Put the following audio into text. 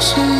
是